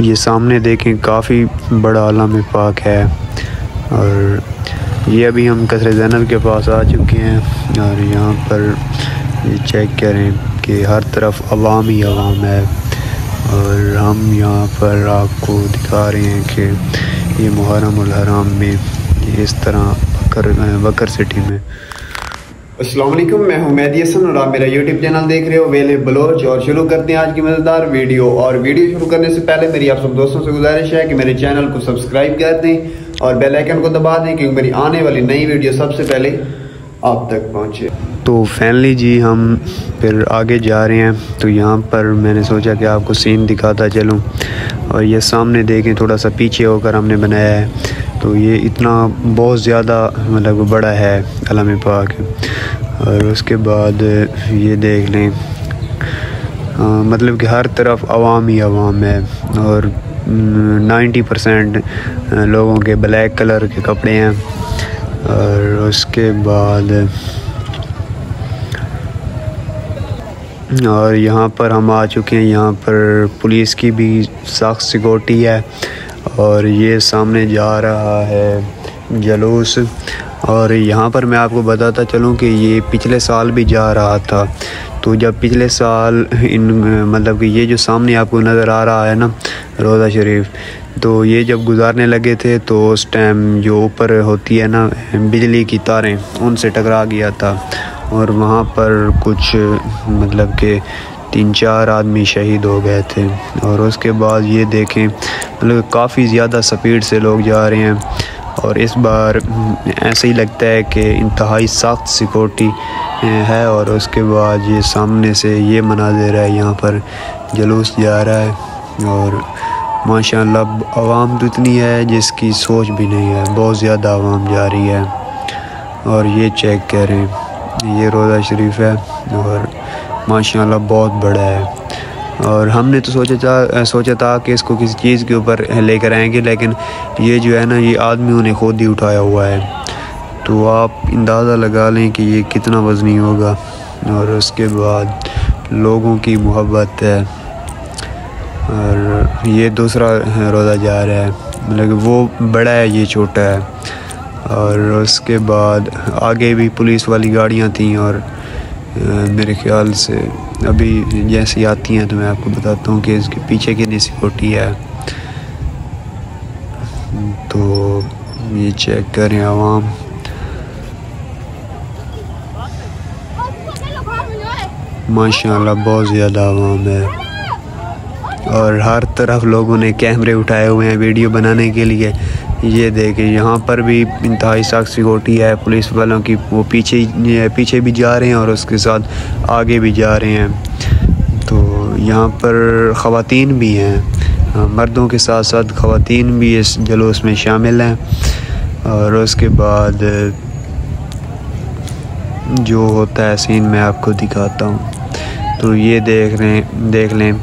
ये सामने देखें, काफ़ी बड़ा आलम पाक है। और ये अभी हम कसर जैनब के पास आ चुके हैं और यहाँ पर ये चेक करें कि हर तरफ़ आवाम ही आवाम है। और हम यहाँ पर आपको दिखा रहे हैं कि ये मुहरम हराम में इस तरह बकर बकर सिटी में असलम मैं हूँ मेहदी हसन और आप मेरा यूट्यूब चैनल देख रहे हो वेले बलोच और शुरू करते हैं आज की मज़ेदार वीडियो। और वीडियो शुरू करने से पहले मेरी आप सब दोस्तों से गुजारिश है कि मेरे चैनल को सब्सक्राइब कर दें और बेल आइकन को दबा दें, क्योंकि मेरी आने वाली नई वीडियो सबसे पहले आप तक पहुँचे। तो फैनली जी, हम फिर आगे जा रहे हैं। तो यहाँ पर मैंने सोचा कि आपको सीन दिखाता चलूँ। और ये सामने देखें थोड़ा सा पीछे होकर हमने बनाया है। तो ये इतना बहुत ज़्यादा मतलब बड़ा है अलम पाक और उसके बाद ये देख लें आ, मतलब कि हर तरफ़ आवाम ही आवाम है और नाइन्टी परसेंट लोगों के ब्लैक कलर के कपड़े हैं और उसके बाद और यहाँ पर हम आ चुके हैं यहाँ पर पुलिस की भी सख्त सिक्योरिटी है और ये सामने जा रहा है जलूस। और यहाँ पर मैं आपको बताता चलूँ कि ये पिछले साल भी जा रहा था। तो जब पिछले साल इन मतलब कि ये जो सामने आपको नज़र आ रहा है ना, रोज़ा शरीफ तो ये जब गुजारने लगे थे तो उस टाइम जो ऊपर होती है ना, बिजली की तारें, उनसे टकरा गया था। और वहाँ पर कुछ मतलब कि तीन चार आदमी शहीद हो गए थे। और उसके बाद ये देखें मतलब काफ़ी ज़्यादा स्पीड से लोग जा रहे हैं। और इस बार ऐसे ही लगता है कि इंतहाई सख्त सिक्योरिटी है और उसके बाद ये सामने से ये मनाजिर है, यहाँ पर जलूस जा रहा है और माशाल्लाह आवाम तो इतनी है जिसकी सोच भी नहीं है, बहुत ज़्यादा आवाम जा रही है और ये चेक करें, ये रोज़ा शरीफ है और माशाल्लाह बहुत बड़ा है। और हमने तो सोचा था सोचा था कि इसको किसी चीज़ के ऊपर लेकर आएँगे, लेकिन ये जो है ना, ये आदमियों ने खुद ही उठाया हुआ है। तो आप अंदाज़ा लगा लें कि ये कितना वज़नी होगा। और उसके बाद लोगों की मोहब्बत है। और ये दूसरा रोज़ा जा रहा है। मतलब वो बड़ा है, ये छोटा है। और उसके बाद आगे भी पुलिस वाली गाड़ियाँ थीं और मेरे ख्याल से अभी जैसी आती हैं तो मैं आपको बताता हूँ कि इसके पीछे कितनी सिक्योरिटी है। तो ये चेक करें आवाम। माशाल्लाह, बहुत ज़्यादा आवाम है। और हर तरफ़ लोगों ने कैमरे उठाए हुए हैं वीडियो बनाने के लिए। ये देखें यहाँ पर भी इंतहाई सख्त सिक्योरिटी है पुलिस वालों की वो पीछे पीछे भी जा रहे हैं और उसके साथ आगे भी जा रहे हैं। तो यहाँ पर ख़वातीन भी हैं। हाँ, मर्दों के साथ साथ ख़वातीन भी इस जलूस में शामिल हैं। और उसके बाद जो होता है सीन मैं आपको दिखाता हूँ। तो ये देख रहे देख लें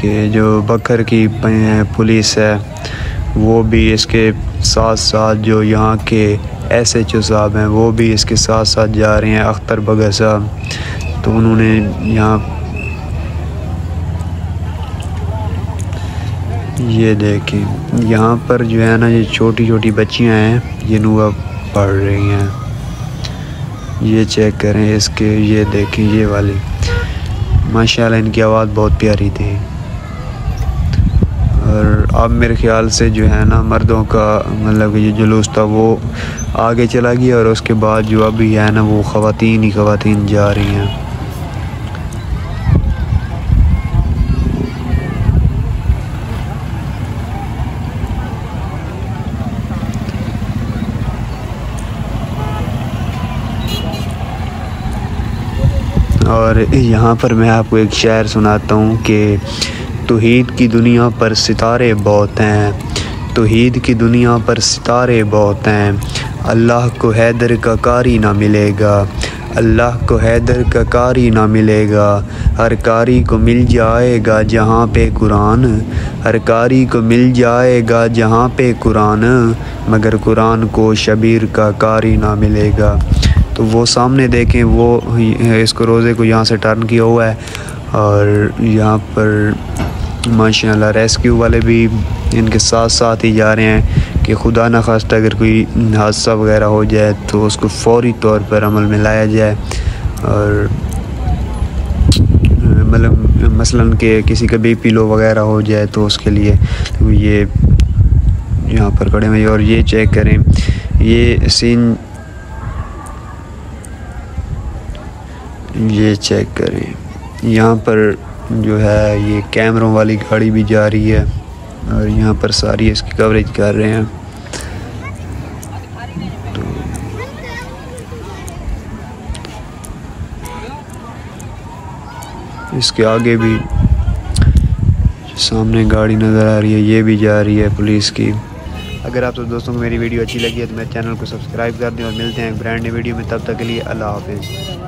कि जो बकर की पुलिस है वो भी इसके साथ साथ जो यहाँ के एस एच ओ साहब हैं, वो भी इसके साथ साथ जा रहे हैं अख्तर बगर साहब। तो उन्होंने यहाँ ये देखें, यहाँ पर जो है ना, ये छोटी छोटी बच्चियाँ हैं, ये नुआ पढ़ रही हैं। ये चेक करें इसके, ये देखें, ये वाली। माशाल्लाह, इनकी आवाज़ बहुत प्यारी थी। और अब मेरे ख्याल से जो है ना, मर्दों का मतलब ये जुलूस था वो आगे चला गया और उसके बाद जो अभी है ना, वो ख़वातीन ही ख़वातीन जा रही हैं। और यहाँ पर मैं आपको एक शायर सुनाता हूँ कि तोहीद की दुनिया पर सितारे बहुत हैं। तोहीद की दुनिया पर सितारे बहुत हैं। अल्लाह को हैदर का कारी ना मिलेगा। अल्लाह को हैदर का कारी ना मिलेगा। हर कारी को मिल जाएगा जहाँ पे कुरान। हर कारी को मिल जाएगा जहाँ पे कुरान। मगर कुरान को शबीर का कारी ना मिलेगा। तो वो सामने देखें, वो इसको रोज़े को यहाँ से टर्न किया हुआ है और यहाँ पर माशाल्लाह रेस्क्यू वाले भी इनके साथ साथ ही जा रहे हैं कि खुदा न खास्ता अगर कोई हादसा वगैरह हो जाए तो उसको फौरी तौर पर अमल में लाया जाए। और मतलब मसलन के किसी का बी लो वगैरह हो जाए तो उसके लिए तो ये यहाँ पर खड़े हुए और ये चेक करें। ये सीन ये चेक करें। यहाँ पर जो है, ये कैमरों वाली गाड़ी भी जा रही है और यहाँ पर सारी इसकी कवरेज कर रहे हैं। तो इसके आगे भी सामने गाड़ी नज़र आ रही है, ये भी जा रही है पुलिस की। अगर आप सब दोस्तों को मेरी वीडियो अच्छी लगी है तो मेरे चैनल को सब्सक्राइब कर दें और मिलते हैं एक ब्रांड वीडियो में, तब तक के लिए अल्लाह हाफिज़।